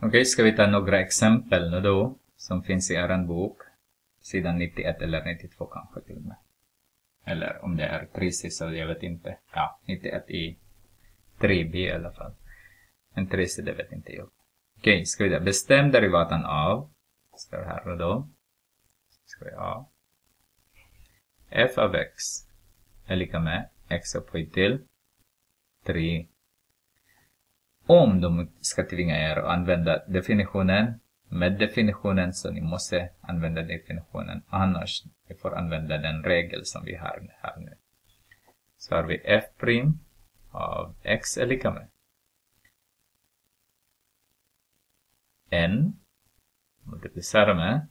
Okej, ska vi ta några exempel nu då, som finns i er bok. Sidan 91 eller 92 kanske till och med. Eller om det är precis, så jag vet inte. Ja, 91 i 3b i alla fall. Men 3 det vet inte jag. Okej, ska vi ta bestäm derivatan av, står här nu då. Ska vi ha. f av x är lika med x upphöjt till 3 om de ska tvinga er att använda definitionen med definitionen så ni måste använda definitionen annars ni får använda den regel som vi har här nu. Så har vi f' av x är lika med n multiplicerar med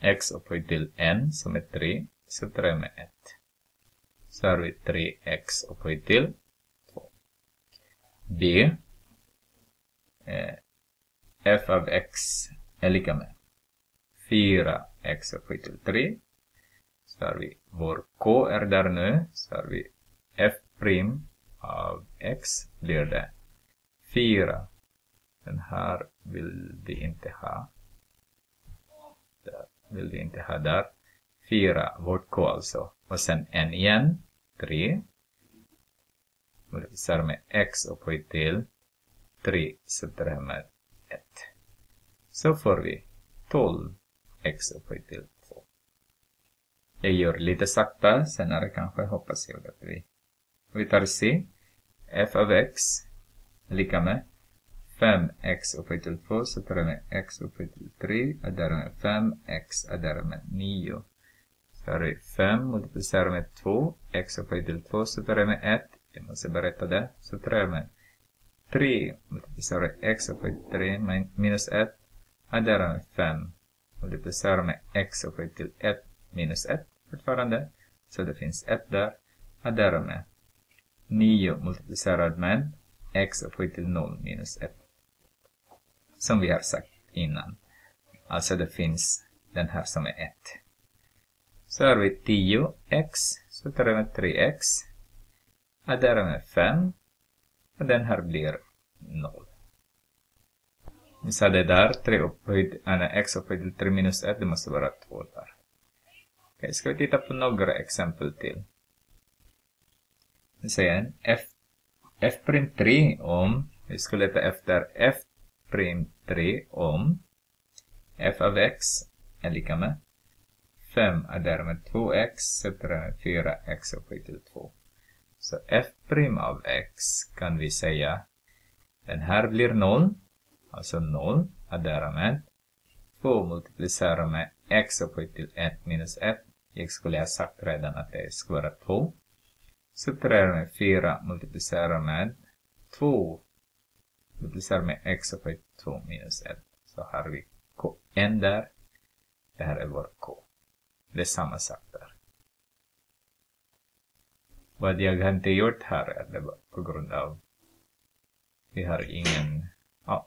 x upphöjt till n som är 3 så 3 med 1. Så har vi 3x upphöjt till b eh, f av x är lika med 4x upphöjt till 3. Så har vi vår k är där nu. Så har vi f' av x blir det 4. Den här vill vi inte ha. Där vill vi inte ha där. 4, vårt k alltså. Och sen n igen, 3 multiplicerar med x upphöjt till 3 sätter det här med 1. Så får vi 12 x upphöjt till 2. Jag gör lite sakta, senare kanske hoppas jag att vi... Vi tar C. f av x lika med 5x upphöjt till 2 sätter det med x upphöjt till 3 och därmed 5x och därmed 9. Så har vi 5 multiplicerar med 2, x upphöjt till 2 sätter det med 1 jag måste berätta det. Så pröva. 3 multiplicerar x e upphöjt 3 minus 1 adderar med 5. Multiplicerar med x e upphöjt till 1 minus 1 fortfarande. Så det finns 1 där. Adderar med 9 multiplicerat med x e upphöjt till 0 minus 1. Som vi har sagt innan. Alltså det finns den här som är 1. Så har vi 10x, så tar vi 3x här med 5. Och den här blir 0. Vi sa det där, 3 upphöjt äh, nej, x upphöjt till 3 minus 1, det måste vara 2 där. Okej, ska vi titta på några exempel till. Vi säger f, f'3 om, vi skulle leta efter f'3 om f av x är lika med 5 är därmed 2x, så 4x upphöjt till 2. Så f' av x kan vi säga, den här blir 0, alltså 0, addera därmed 2 multiplicerar med x upphöjt till 1 minus 1. Jag skulle ha sagt redan att det är vara 2. Subtrahera med 4 multiplicerar med 2 multiplicerar med x upphöjt till 2 minus 1. Så har vi k n där. Det här är vår k. Det är samma sak där. Vad jag inte gjort här är det på grund av vi har ingen, ja.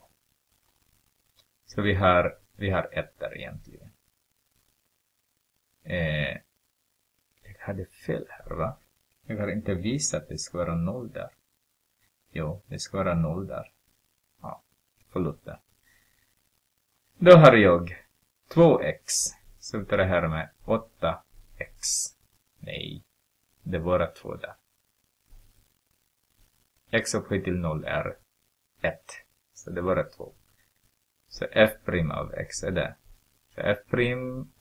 Så vi har, vi har ett där egentligen. Eh, jag hade fel här va? Jag har inte visat att det ska vara noll där. Jo, det ska vara noll där. Ja, förlåt det. Då har jag 2x. Så tar det här med 8x. Nej. Det är bara två där. x upphöjt till 0 är 1. Så det är bara två. Så f' av x är det. Så f',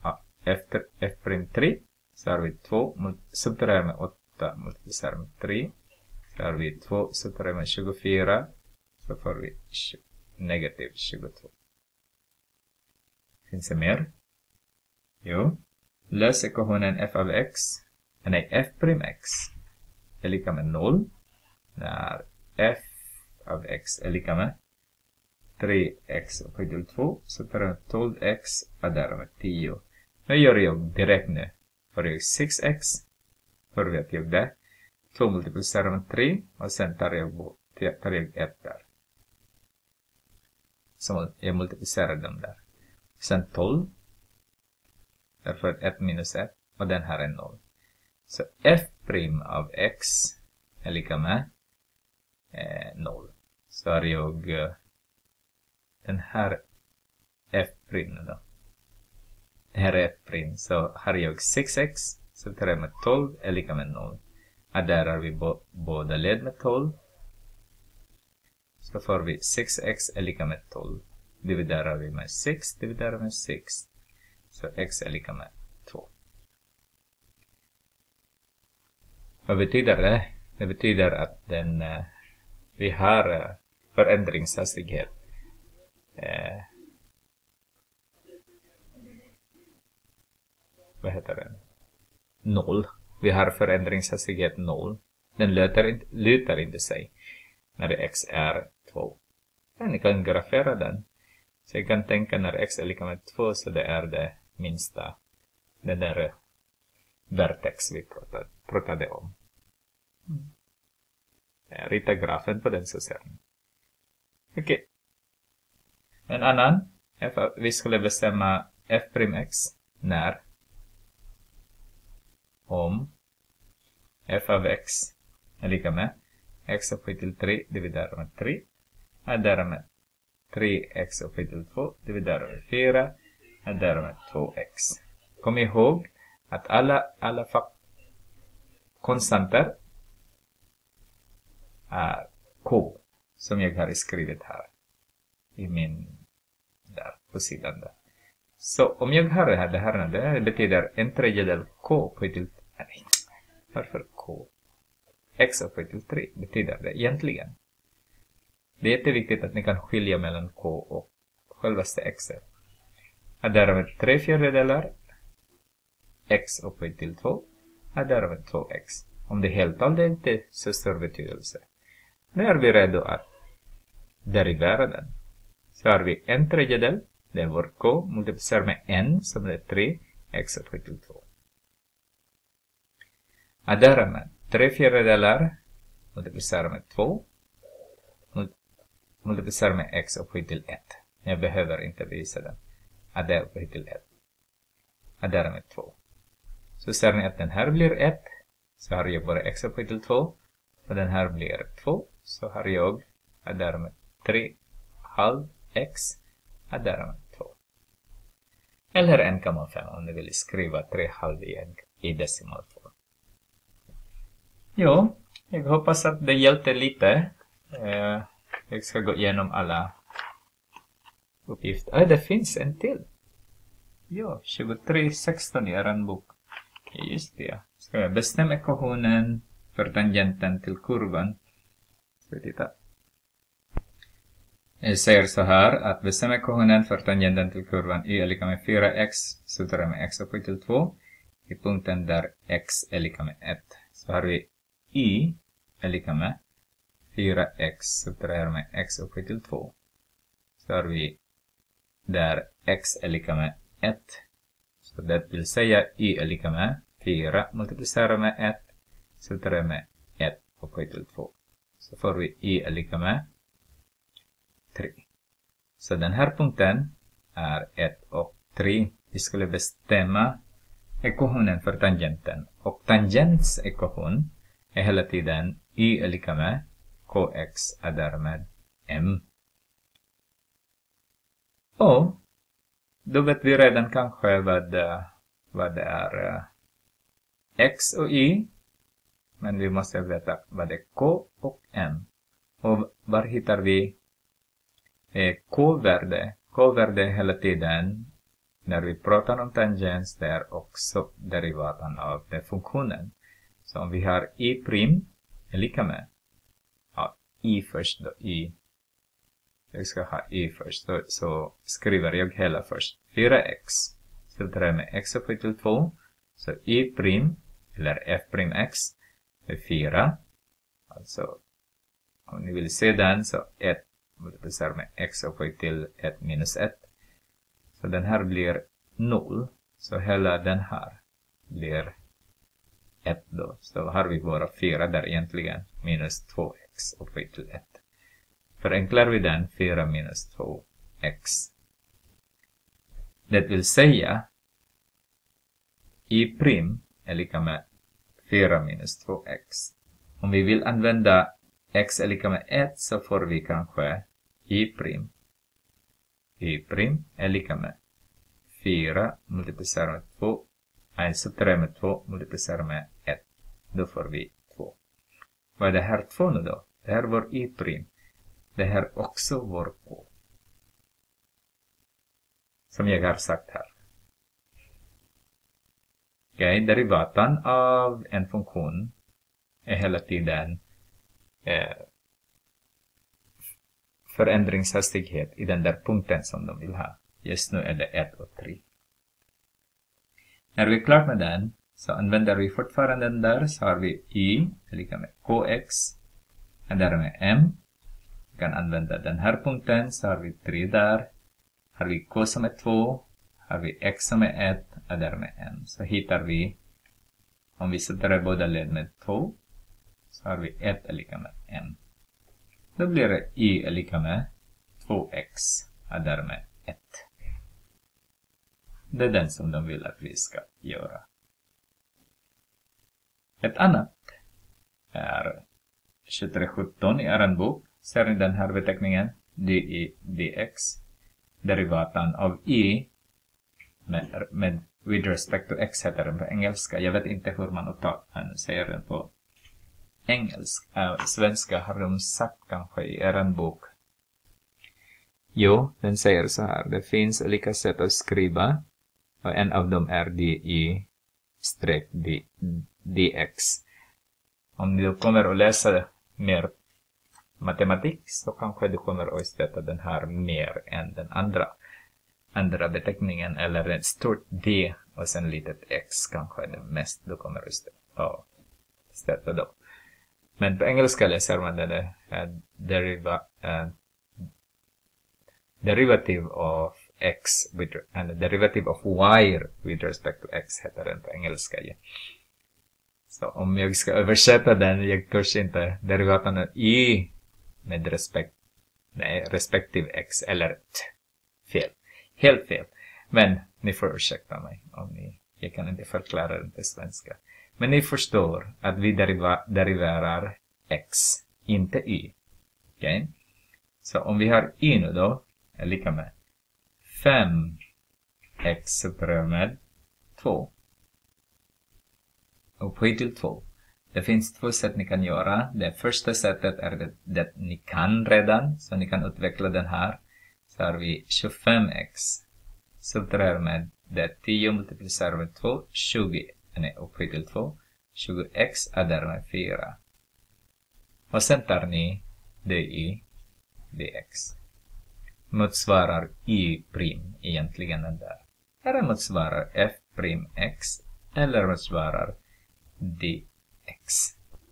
ja, f', f' 3. Så har vi 2 subtraherar med 8 multiplicerar med 3. Så har vi 2 subtraherar med 24. Så får vi negativ 22. Finns det mer? Jo. Lös ekvationen f av x nej, f'(x) är lika med 0 när f av x är lika med 3x upphöjt till 2 så tar jag 12x och därmed 10. Nu gör jag direkt nu. För jag 6x, för vet jag det. 2 multiplicerar med 3 och sen tar jag, tar jag 1 där. Så jag multiplicerar dem där. Sen 12. Därför 1 minus 1 och den här är 0. Så f' av x är lika med eh, 0. Så har jag eh, den här f-prim då. Det här är f-prim, så har jag 6x, så tar jag med 12 är lika med 0. Adderar vi bo, båda led med 12. Så får vi 6x är lika med 12. Dividerar vi med 6, dividerar med 6. Så x är lika med 2. Vad betyder det? Det betyder att den, eh, vi har eh, förändringshastighet. Eh, vad heter den? Noll. Vi har förändringshastighet noll. Den lutar inte, lutar inte sig när x är 2. Ni kan grafera den. Så jag kan tänka när x är lika med 2 så det är det minsta, den där vertex vi pratade, pratade om. Mm. Rita grafen på den så ser ni. Okej. Okay. En annan. Vi skulle bestämma f'(x) när om f av x är lika med x upphöjt till 3 dividerat med 3 är därmed 3x upphöjt till 2 dividerat med 4 är därmed 2x. Kom ihåg att alla, alla konstanter är k som jag har skrivit här i min där på sidan där. Så om jag har det här, det här det betyder en tredjedel k upphöjt till, nej, varför k? x upphöjt till 3 betyder det egentligen. Det är jätteviktigt att ni kan skilja mellan k och självaste x. Är därmed 3 fjärdedelar x upphöjt till 2 är därmed 2x. Om det är heltal det är inte så stor betydelse. Nu är vi redo att derivera den. Så har vi en tredjedel, det är vår k, multiplicerar med n som är 3, x upphöjt till 2. Addera med 3 fjärdedelar, multiplicerar med 2, multiplicerar med x upphöjt till 1. Jag behöver inte visa den. Addera upphöjt till 1. Addera med 2. Så ser ni att den här blir 1, så har jag bara x upphöjt till 2, och den här blir 2, så har jag är med 3 halv x är med 2. Eller 1,5 om ni vill skriva 3 halv i, en, i decimalform. Jo, jag hoppas att det hjälpte lite. Eh, jag ska gå igenom alla uppgifter. Ah, det finns en till. Ja, 2316 i er bok. Just det. Ska jag bestämma ekvationen för tangenten till kurvan Ska vi titta. Jag säger så här att bestäm ekvationen för tangenten till kurvan y är lika med 4x slutar med x upphöjt till 2 i punkten där x är lika med 1. Så har vi y är lika med 4x subtraherar med x upphöjt till 2. Så har vi där x är lika med 1. Så det vill säga y är lika med 4 multiplicerat med 1 subtraherar med 1 upphöjt till 2 så får vi y är lika med 3. Så den här punkten är 1 och 3. Vi skulle bestämma ekvationen för tangenten. Och tangents ekvation är hela tiden y är lika med kx är därmed m. Och då vet vi redan kanske vad, eh, vad det är eh, x och y men vi måste veta vad det är K och M. Och var hittar vi eh, K-värde? K-värde hela tiden när vi pratar om tangens, det är också derivatan av den funktionen. Så om vi har i prim är lika med ja, i först då, i. Jag ska ha i först, så, så skriver jag hela först. 4x. Så det jag med x upphöjt till 2. Så i prim, eller f prim x, är 4. Alltså, om ni vill se den så 1 multiplicerar med x upphöjt till 1 minus 1. Så den här blir 0. Så hela den här blir 1 då. Så har vi bara 4 där egentligen. Minus 2x upphöjt till 1. Förenklar vi den 4 minus 2x. Det vill säga i prim är lika med 4 minus 2x. Om vi vill använda x är lika med 1 så får vi kanske i prim i prim är lika med 4 multiplicerat med 2, alltså 3 med 2 multiplicerat med 1. Då får vi 2. Vad är det här 2 nu då? Det här är vår y prim. Det här är också vår k. Som jag har sagt här. Okay, derivatan av en funktion är hela tiden eh, förändringshastighet i den där punkten som de vill ha. Just nu är det 1 och 3. När vi är klara med den så använder vi fortfarande den där så har vi y är lika med kx och därmed m. Vi kan använda den här punkten så har vi 3 där. Har vi k som är 2 har vi x som är 1 och därmed n. Så hittar vi, om vi sätter båda led med 2, så har vi 1 är lika med n. Då blir det y är lika med 2x och därmed 1. Det är den som de vill att vi ska göra. Ett annat är 2317 i er bok. Ser ni den här beteckningen? dy dx. Derivatan av y med, med with respect to x heter den på engelska. Jag vet inte hur man uttalar, säger den på engelska. Äh, svenska har de sagt kanske i er bok. Jo, den säger så här. Det finns olika sätt att skriva och en av dem är dy streck dx. Om du kommer att läsa mer matematik så kanske du kommer att stöta den här mer än den andra andra beteckningen eller ett stort D och sen litet X kanske är det mest du kommer att stöta då. Men på engelska läser man den uh, eh, deriva, uh, derivative of x with, and derivative of y with respect to x heter den på engelska. Ja. Så om jag ska översätta den, jag kanske inte derivaten av y med respekt, nej, respektive x eller t. Fel. Helt fel. Men ni får ursäkta mig om ni, jag kan inte förklara det till svenska. Men ni förstår att vi deriva, deriverar x, inte y. Okej? Okay? Så om vi har y nu då, är lika med 5x upprör med 2. Upphöjt till 2. Det finns två sätt ni kan göra. Det första sättet är det, det ni kan redan, så ni kan utveckla den här så har vi 25x subtraherar med det 10 multiplicerar med 2, 20, eh, nej upphöjt till 2, 20x är därmed 4. Och sen tar ni dy dx. Motsvarar y prim egentligen den där. Eller motsvarar f prim x eller motsvarar X.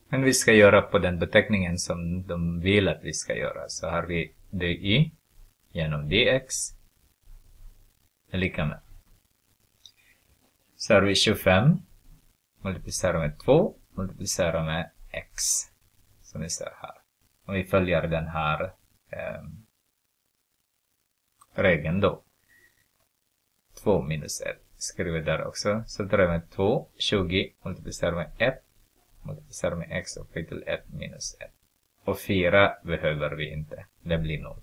Men vi ska göra på den beteckningen som de vill att vi ska göra. Så har vi dy genom dx är lika med. Så har vi 25 multiplicerar med 2 multiplicerar med x. Som vi ser här. Om vi följer den här eh, regeln då. 2 minus 1 skriver där också. Så drar vi med 2, 20 multiplicerar med 1 multiplicerar med x och till 1 minus 1. Och 4 behöver vi inte. Det blir 0.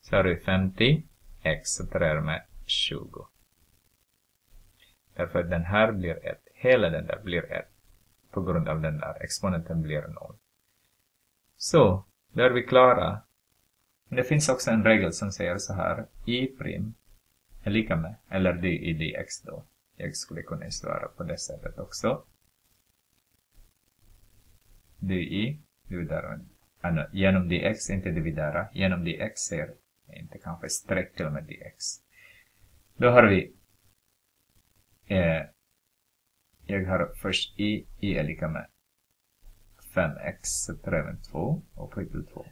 Så har vi 50, x subtraherar med 20. Därför den här blir 1. Hela den där blir 1. På grund av den där. Exponenten blir 0. Så, då är vi klara. Men det finns också en regel som säger så här. i prim är lika med, eller d i dx då. Jag skulle kunna svara på det sättet också dy i dividerar genom dx, inte dividera. Genom dx säger inte kanske streck till och med dx. Då har vi eh, jag har först i, i är lika med 5x subtraherar 2 och till 2.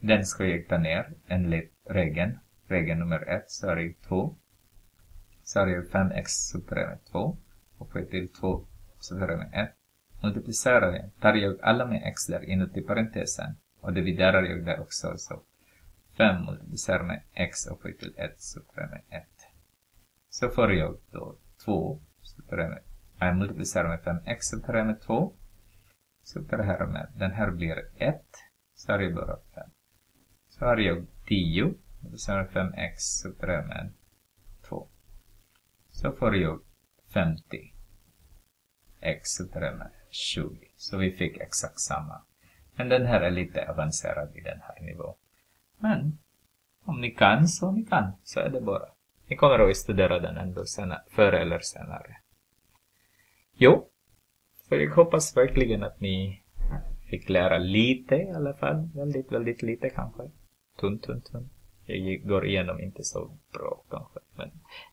Den ska jag ta ner enligt regeln. Regel nummer 1 så har jag 2. Så har jag 5x subtraherar 2 och till 2 subtraherar 1. Multiplicerar jag, tar jag alla med x där inuti parentesen och dividerar jag där också. Så 5 multiplicerar med x och upphöjt till 1 subtraherar med 1. Så får jag då 2 subtraherar med, jag multiplicerar med 5x subtraherar med 2. Subtraherar med, den här blir 1. Så har jag bara 5. Så har jag 10 Reducerar 5x subtraherar med 2. Så får jag 50 x subtraherar med 20. Så vi fick exakt samma. Men den här är lite avancerad i den här nivån. Men om ni kan så ni kan, så är det bara. Ni kommer att studera den ändå senare, förr eller senare. Jo, för jag hoppas verkligen att ni fick lära lite i alla fall. Väldigt, väldigt lite kanske. Tunt, tunt, tunt. Jag går igenom inte så bra kanske. Men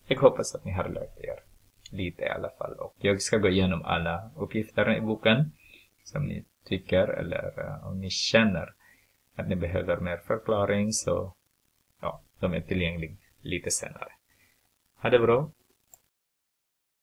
jag hoppas att ni har lärt er lite i alla fall. Och jag ska gå igenom alla uppgifter i boken som ni tycker eller uh, om ni känner att ni behöver mer förklaring så ja, de är tillgängliga lite senare. Ha det bra!